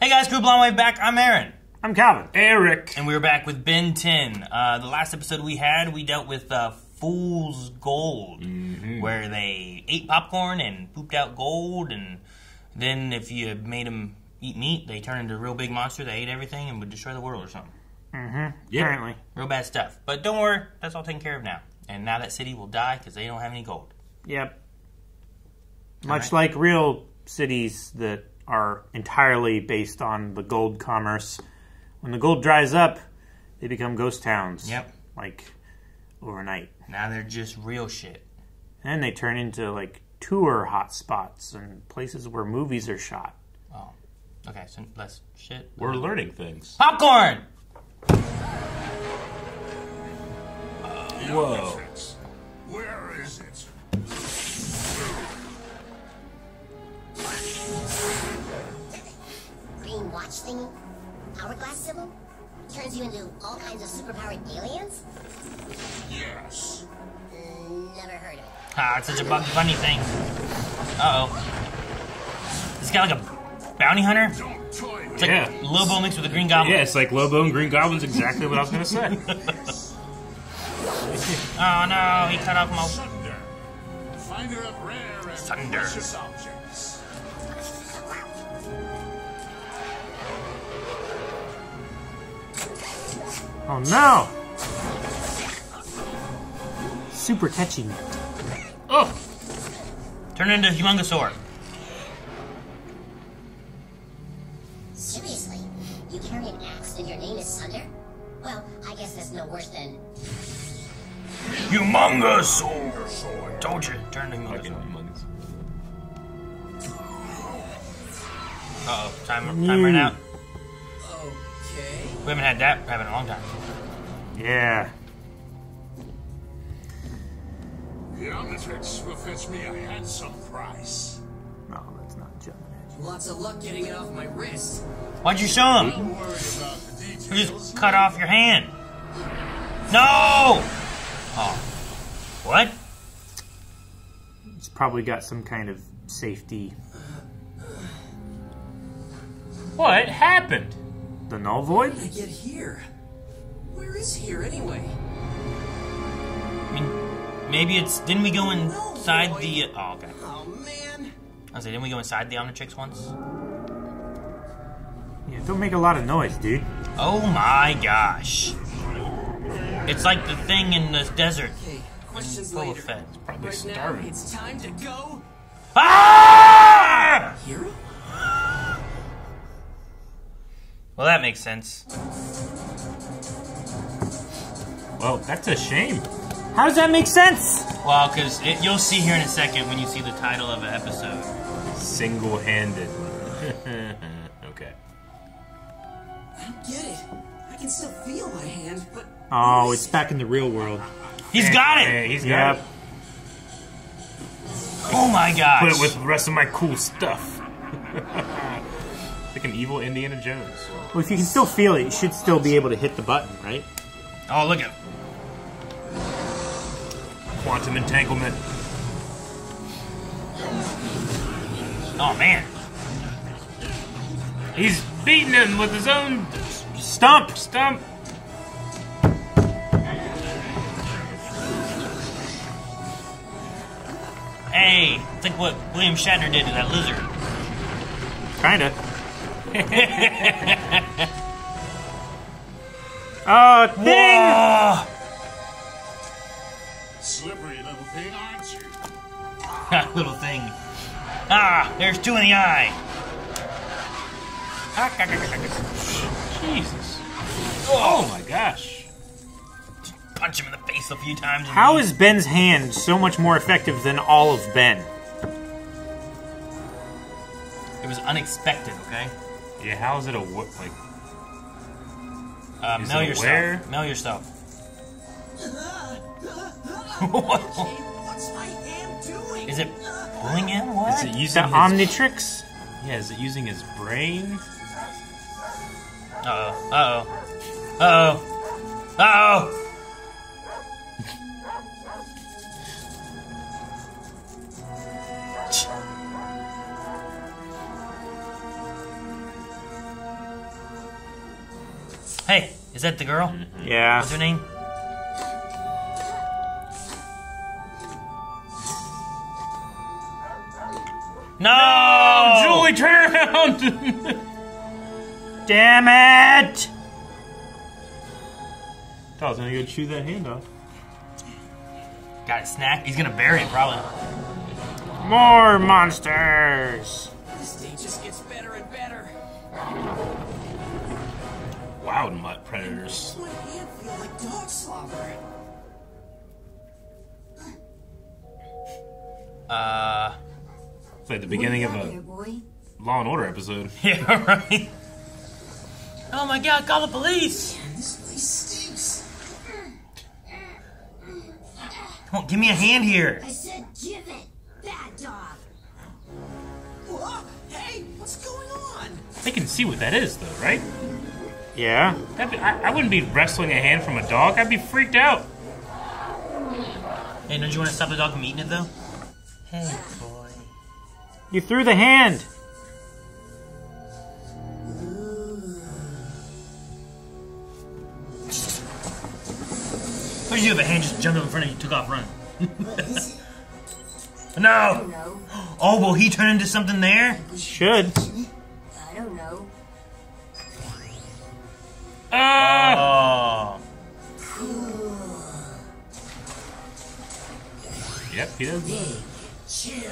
Hey guys, Group Long Way back. I'm Aaron. I'm Calvin. Eric. And we're back with Ben 10. Uh, the last episode we had, we dealt with uh, Fool's Gold, where they ate popcorn and pooped out gold, and then if you made them eat meat, they turned into a real big monster that ate everything and would destroy the world or something. Apparently. Real bad stuff. But don't worry, that's all taken care of now. And now that city will die because they don't have any gold. Yep. Much like real cities that are entirely based on the gold commerce, when the gold dries up, they become ghost towns. Yep. Like overnight. Now they're just real shit. And they turn into like tour hotspots and places where movies are shot. Oh. Okay, so less shit. We're learning things. Popcorn! Whoa. Watch thingy? Hourglass symbol? Turns you into all kinds of superpowered aliens? Yes. Mm, never heard of it. Ah, it's such a Bugs Bunny thing. Uh oh. This guy like a bounty hunter? Don't toy with It's like Yeah. Lobo mixed with a Green Goblin. Yeah, it's like Lobo and Green Goblin's exactly what I was gonna say. Oh no, he cut off my. Thunder. Finder of rare and Thunder. Oh no! Super catchy. Oh! Turn into Humongousaur. Seriously? You carry an axe and your name is Thunder? Well, I guess that's no worse than. Humongousaur! Told you, turn into Fucking Humongousaur. humongous. Uh oh, time, time ran out. Okay. We haven't had that in a long time. Yeah. The Omnitrix will fetch me a handsome price. No, that's not John Magic. Lots of luck getting it off my wrist. Why'd you show him? Don't worry about the You details. just cut off your hand. No! Oh. What? It's probably got some kind of safety. What happened? The null void? I get here. Where is here anyway? I mean, maybe it's. Didn't we go inside the. Oh, okay. Oh man. I was like, didn't we go inside the Omnitrix once? Yeah, don't make a lot of noise, dude. Oh my gosh. It's like the thing in the desert. Okay, questions Boba later. Fett. Probably Right now, starving. it's time to go. Ah! Hero? Well, that makes sense. Well, that's a shame. How does that make sense? Well, because you'll see here in a second when you see the title of an episode. Single-handed. okay. I don't get it. I can still feel my hand, but Oh, it's back in the real world. He's got Hey, it! he's got Yep. it. Oh my gosh! Put it with the rest of my cool stuff. like an evil Indiana Jones. Well, if you can still feel it, you should still be able to hit the button, right? Oh, look at. Quantum entanglement. Oh man. He's beating him with his own Stump! stump. Hey, think what William Shatner did to that lizard. Kinda. Oh, thing! Slippery little thing, aren't you? that little thing. Ah, there's two in the eye. Jesus. Oh my gosh. Punch him in the face a few times. and How he- is Ben's hand so much more effective than all of Ben? It was unexpected, okay? Yeah, how is it a wo- like? Uh, Is mail it yourself. where? Mail yourself. okay, what's my doing? Is it pulling him? What? Is it The using his, Omnitrix? Yeah, is it using his brain? Uh oh. Uh oh. Uh oh. Uh oh. Hey, is that the girl? Mm-hmm. Yeah. What's her name? No! Oh, Julie, turn around! Damn it! Thought I was gonna go chew that hand off. Got a snack? He's gonna bury it, probably. More monsters! Predators. My hand feel like dog slobber. Uh, It's like the beginning of a boy. Law and Order episode. yeah, right. Oh my god, call the police! This place stinks. Come on, give me a hand here. I said give it. Bad dog. Whoa, hey, what's going on? They can see what that is, though, right? Yeah? That'd be, I, I wouldn't be wrestling a hand from a dog. I'd be freaked out. Hey, don't you want to stop the dog from eating it, though? Hey, boy. You threw the hand! What did you do if a hand just jumped up in front of you, took off running? What is it? I No! Oh, will he turn into something there? Should. Ah! Oh. Yep, he does. Big, chill.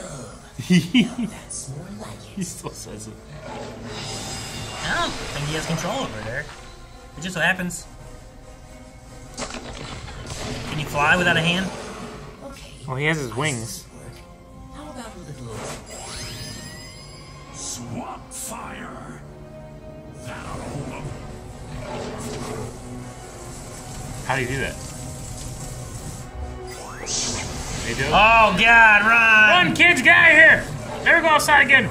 That's more like He still says it. I don't think he has control over there. It just so happens. Can you fly without a hand? Okay. Well, he has his wings. How about a little How do you do that? They do? Oh God, run! Run, kids, get out of here! Never go outside again.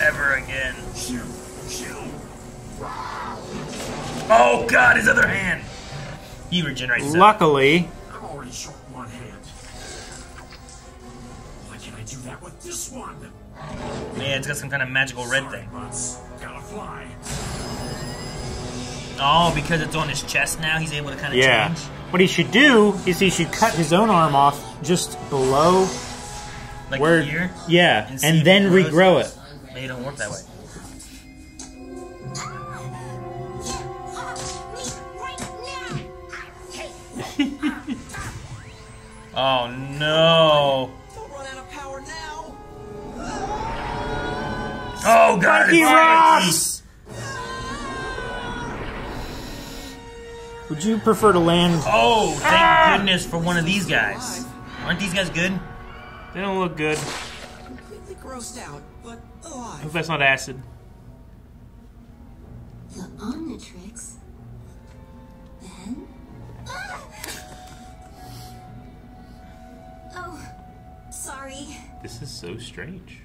Ever again. Shoot, shoot. Oh God, his other hand. He regenerates. Luckily, I'm already short one hand. Why can't I do that with this one? Yeah, it's got some kind of magical red Sorry, thing. Gotta fly. Oh, because it's on his chest now, he's able to kind of yeah. change. What he should do is he should cut his own arm off just below Like where. here. Yeah, And and then it regrow it. Maybe it don't work that way. Oh no! Don't run out of. Oh God! He it's Would you prefer to land? Oh, thank ah! goodness for one of these guys. Aren't these guys good? They don't look good. Completely grossed out, but I alive. hope that's not acid. The Omnitrix. Then. Ah! Oh, sorry. This is so strange.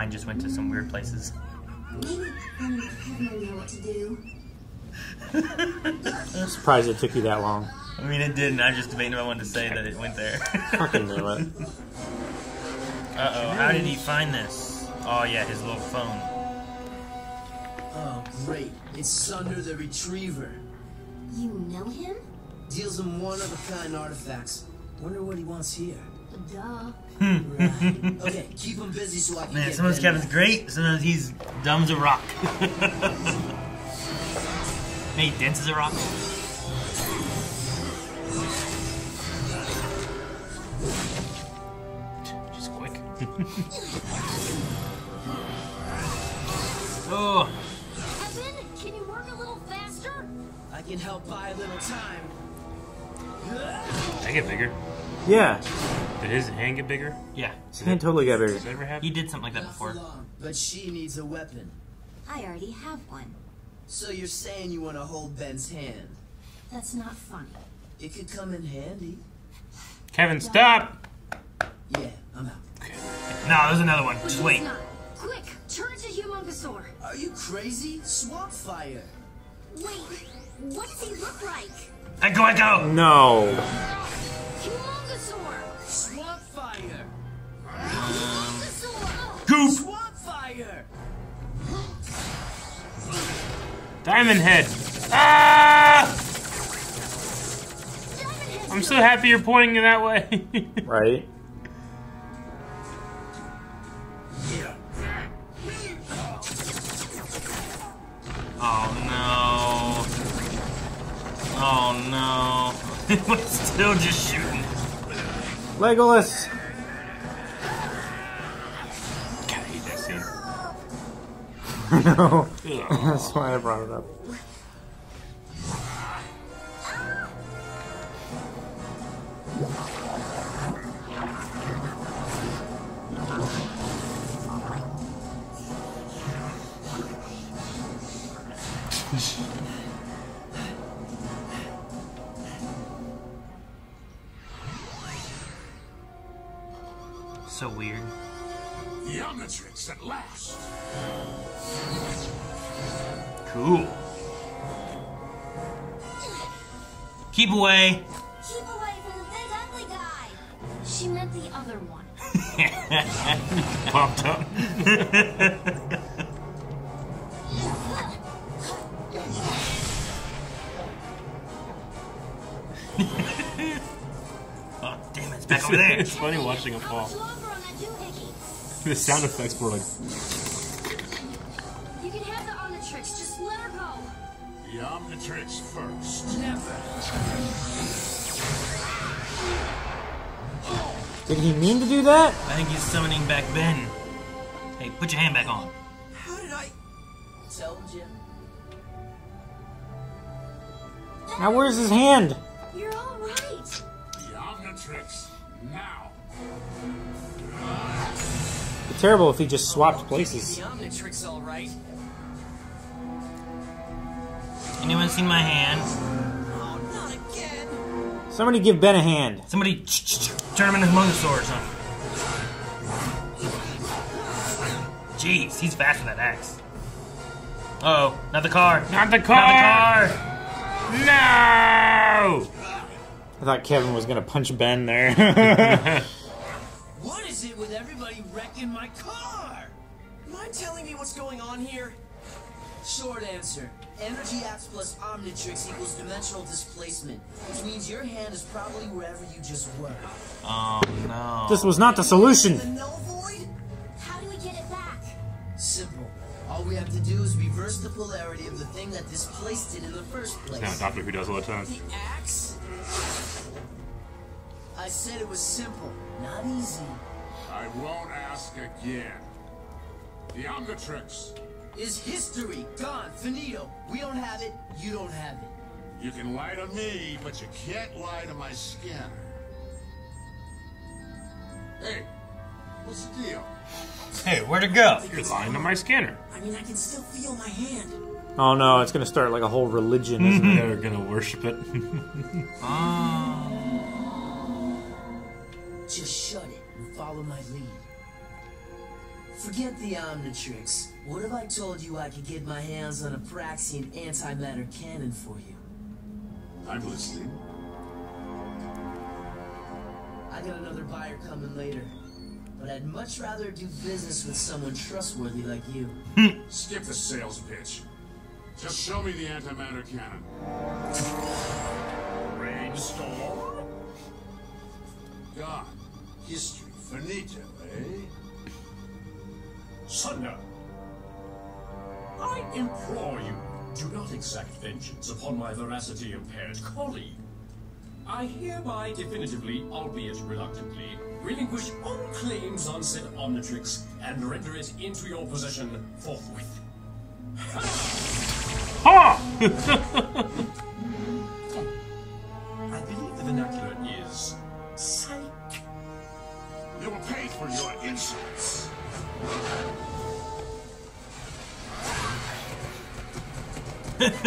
Mind just went to some weird places. I don't know what to do. I'm surprised it took you that long. I mean, it didn't. I was just debating if I wanted to say that it went there. Fucking knew it. Uh oh, how did he find this? Oh yeah, his little phone. Oh, great. It's Sunder the Retriever. You know him? Deals in one-of-a-kind artifacts. Wonder what he wants here. Duh. Right. Hmm. okay, keep him busy so I can Man, get sometimes Ben Kevin's great, sometimes he's dumb as a rock. Hey, dense as a rock. Just quick. Oh, Kevin, can you work a little faster? I can help buy a little time. I get bigger. Yeah, Did his hand get bigger? yeah. his hand totally got bigger. Does that ever happen? He did something like that before. long, but she needs a weapon. I already have one. So you're saying you want to hold Ben's hand? That's not funny. It could come in handy. Kevin, stop! Yeah, I'm out. Okay. No, there's another one. Just wait. Quick, turn to Humongousaur. Are you crazy? Swamp fire. Wait, what does he look like? Echo, echo! No. Humongousaur. Goop! Diamond Head! Ah! I'm so happy you're pointing it that way. right. Oh no. Oh no. We're still just shooting. Legolas! no. Ugh. That's why I brought it up. Cool. Keep away. Keep away from the big ugly guy. She meant the other one. Popped up. Oh, damn it, it's back over there. it's funny watching him fall. Slow over on that doohickey. The sound effects were like. The Omnitrix first. Did he mean to do that? I think he's summoning back Ben. Hey, put your hand back on. How did I? Told you. Now where's his hand? You're all right. The Omnitrix now. Be terrible if he just swapped places. The Omnitrix, all right. Anyone seen my hand? Oh, not again. Somebody give Ben a hand. Somebody turn him into Mosasaur or something. Jeez, he's fast with that axe. Uh oh, not the car. Not the car. Not the car. No! I thought Kevin was gonna punch Ben there. What is it with everybody wrecking my car? Mind telling me what's going on here? Short answer. Energy axe plus Omnitrix equals dimensional displacement, which means your hand is probably wherever you just were. Oh no. this was not the solution. The null void? How do we get it back? Simple. All we have to do is reverse the polarity of the thing that displaced it in the first place. Now, Doctor Who does all the time. The axe? I said it was simple, not easy. I won't ask again. The Omnitrix. Is history gone, finito? We don't have it, you don't have it. You can lie to me, but you can't lie to my scanner. Hey, what's the deal? Hey, where'd it go? You're lying to my scanner. I mean, I can still feel my hand. Oh no, it's gonna start like a whole religion, isn't it? They're gonna worship it. Just shut it and follow my lead. Forget the Omnitrix. What if I told you I could get my hands on a Praxian antimatter cannon for you? I'm listening. I got another buyer coming later. But I'd much rather do business with someone trustworthy like you. Hmm. Skip the sales pitch. Just show me the antimatter cannon. Brainstorm? Gone. History. Finito? Sunder, I implore you, do not exact vengeance upon my veracity impaired colleague. I hereby definitively, albeit reluctantly, relinquish all claims on said Omnitrix and render it into your possession forthwith. Ha! I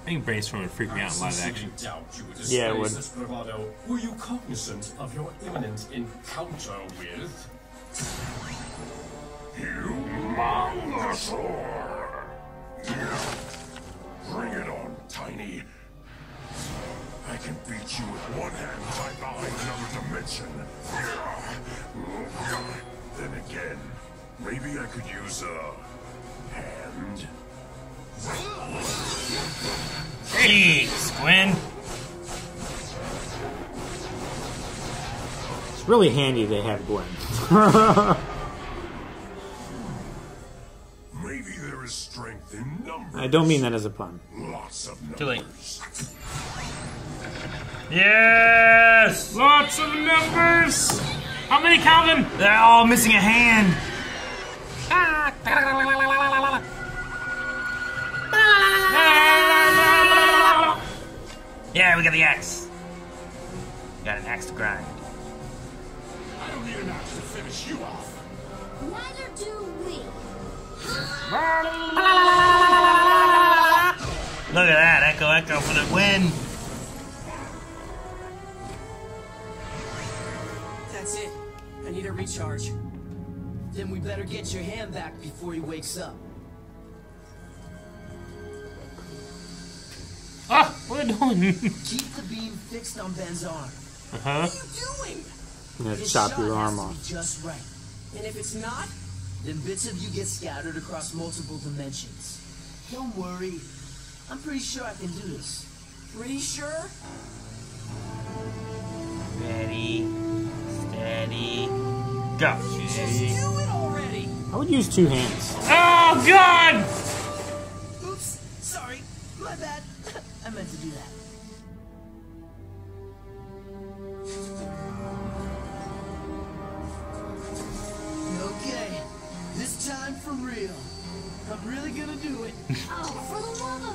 I think brainstorm would freak me out in live action. Doubt you would Yeah, it display would. bravado. Were you cognizant of your imminent encounter with Humongousaur! Bring it on, Tiny. I can beat you with one hand tied behind another dimension. Then again, maybe I could use a hand end. Jeez, Gwen. It's really handy they have Gwen. Maybe there is strength in numbers. I don't mean that as a pun. Lots of numbers. Too late. Yes! Lots of numbers. How many, Calvin? They're all missing a hand. Yeah, we got the axe. Got an axe to grind. I don't need an axe to finish you off. Neither do we. Look at that, echo, echo for the win. That's it. I need a recharge. Then we better get your hand back before he wakes up. What are you doing? Keep the beam fixed on Ben's arm. huh? What are you doing? I'm gonna His chop your arm off. just right. And if it's not, then bits of you get scattered across multiple dimensions. Don't worry. I'm pretty sure I can do this. Pretty sure? Ready, steady, go. Just do it already! I would use two hands. Oh God! Do that. Okay, this time for real. I'm really gonna do it. Oh, for the love of...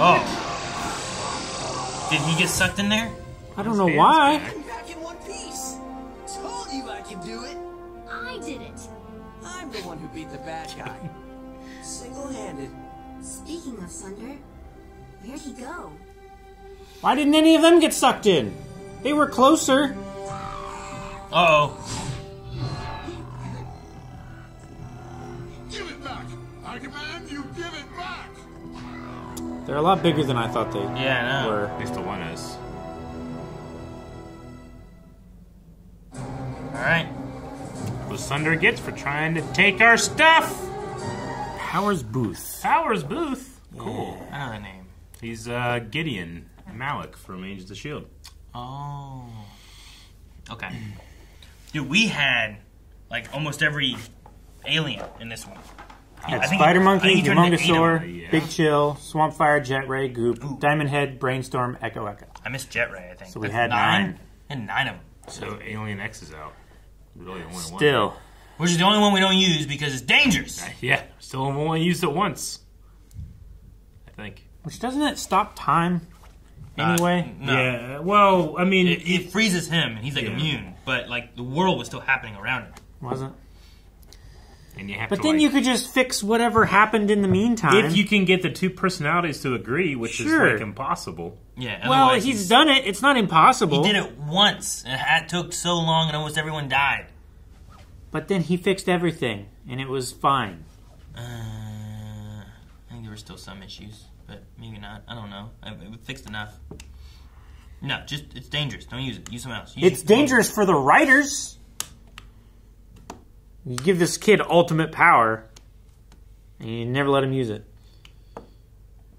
Oh. Did he get sucked in there? I don't know why. I'm back beat the bad guy. Single-handed. Speaking of Sunder, where'd he go? Why didn't any of them get sucked in? They were closer. Uh oh. Give it back! I command you give it back! They're a lot bigger than I thought they Yeah, I know. were. At least the one is. Alright. What Thunder gets for trying to take our stuff. Powers Boothe. Powers Boothe. Cool. I know that name. He's uh, Gideon Malik from Age of the Shield. Oh. Okay. Dude, we had like almost every alien in this one. Yeah, Spider Monkey, think he turned into Humongousaur, Adam. yeah. Big Chill, Swamp Fire, Jet Ray, Goop, Ooh. Diamond Head, Brainstorm, Echo Echo. I missed Jet Ray, I think. So we That's had nine. And nine of them. So Alien X is out. Really only one. Still, Which is the only one we don't use because it's dangerous. Yeah, still only used it once. I think. which doesn't it stop time Uh, anyway? no. Yeah. Well, I mean, It, it freezes him and he's like Yeah. immune, but like the world was still happening around him. Wasn't. And you have But to. then like, you could just fix whatever happened in the meantime. if you can get the two personalities to agree, which Sure. is like impossible. Yeah. well, otherwise he's done it. It's not impossible. He did it once, and it took so long, and almost everyone died. But then he fixed everything, and it was fine. Uh, I think there were still some issues, but maybe not. I don't know. I, it fixed enough. No, just it's dangerous. Don't use it. Use something else. Use It's your- dangerous for the writers. You give this kid ultimate power, and you never let him use it.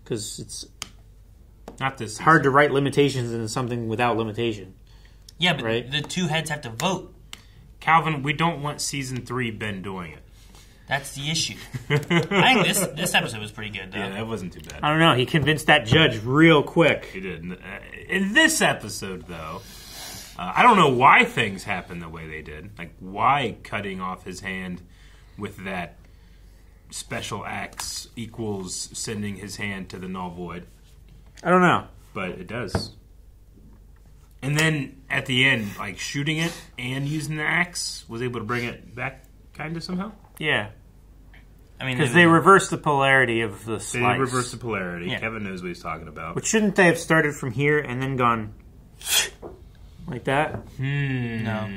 Because it's Not this. hard to write limitations into something without limitation. Yeah, but right? the two heads have to vote. Calvin, we don't want season three Ben doing it. That's the issue. I think this this episode was pretty good though. Yeah, that wasn't too bad. I don't know. He convinced that judge real quick. He did. Uh, In this episode, though, uh, I don't know why things happened the way they did. Like, why cutting off his hand with that special axe equals sending his hand to the null void, I don't know. but it does. And then at the end, like shooting it and using the axe was able to bring it back, kind of somehow. Yeah, I mean, because they reversed the polarity of the slice. They slice. reversed the polarity. Yeah. Kevin knows what he's talking about. But shouldn't they have started from here and then gone like that? Hmm. No.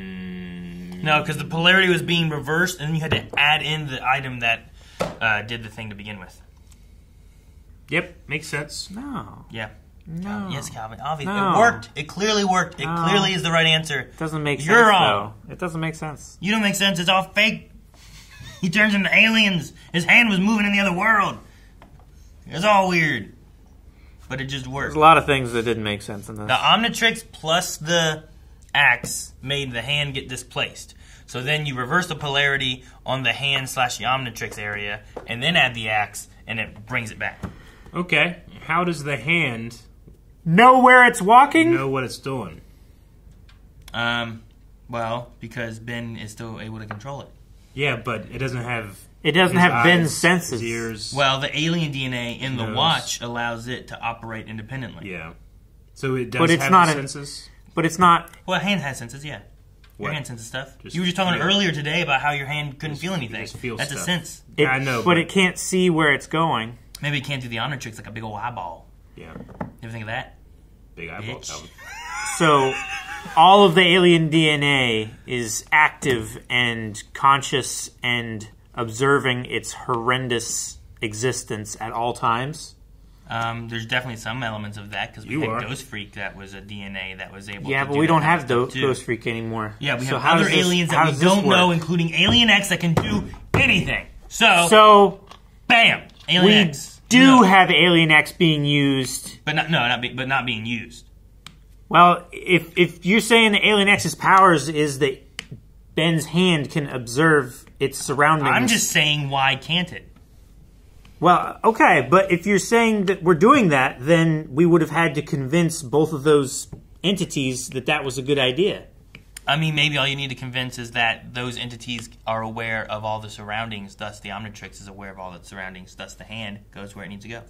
No, because the polarity was being reversed, and then you had to add in the item that uh, did the thing to begin with. Yep, makes sense. No. Yeah. No. Yes, Calvin. Obviously, No. it worked. It clearly worked. It No. clearly is the right answer. It doesn't make sense. You're sense. wrong. Though. It doesn't make sense. You don't make sense. It's all fake. He turns into aliens. His hand was moving in the other world. It's all weird. But it just worked. There's a lot of things that didn't make sense in this. The Omnitrix plus the axe made the hand get displaced. So then you reverse the polarity on the hand slash the Omnitrix area, and then add the axe, and it brings it back. Okay, how does the hand Know where it's walking? know what it's doing? Um, well, because Ben is still able to control it. Yeah, but it doesn't have. It doesn't his have Ben's senses. his ears. Well, the alien DNA in the Nose. watch allows it to operate independently. yeah. So it does But it's have not the a- senses. But it's not. Well, hand has senses, yeah. Your hand senses stuff. Just you were just talking feel. earlier today about how your hand couldn't feel anything. just feel That's stuff. a sense. It, I know, but, but- it can't see where it's going. Maybe it can't do the Omnitrix like a big old eyeball. Yeah. You ever think of that? Big eyeball. Bitch. So, all of the alien DNA is active and conscious and observing its horrendous existence at all times. Um, there's definitely some elements of that because we You had are. Ghost Freak that was a DNA that was able. To. Yeah, but we don't have Do- Ghost Freak anymore. Yeah, we So have how other this- aliens that we don't know, including Alien X, that can do anything. So, So bam, Alien we X. do No. have Alien X being used. but not no, not be, but not being used. Well, if if you're saying that Alien X's powers is that Ben's hand can observe its surroundings, I'm just saying, why can't it? Well, okay, but if you're saying that we're doing that, then we would have had to convince both of those entities that that was a good idea. I mean, maybe all you need to convince is that those entities are aware of all the surroundings. Thus, the Omnitrix is aware of all the surroundings. Thus, the hand goes where it needs to go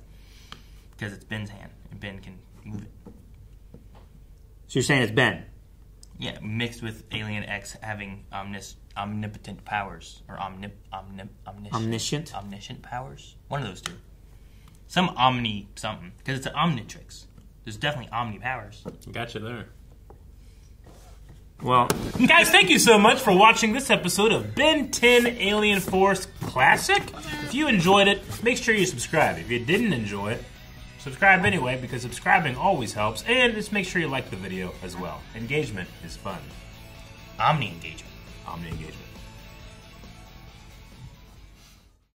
because it's Ben's hand, and Ben can move it. So you're saying it's Ben. Yeah, mixed with Alien X having omnis- omnipotent powers or omnip- omnip- omniscient, Omniscient? omniscient powers. One of those two. Some omni something because it's an Omnitrix. There's definitely omni powers. Got you there. Well, Guys, thank you so much for watching this episode of Ben 10 Alien Force Classic. If you enjoyed it, make sure you subscribe. If you didn't enjoy it, subscribe anyway because subscribing always helps. And just make sure you like the video as well. Engagement is fun. Omni engagement. Omni engagement.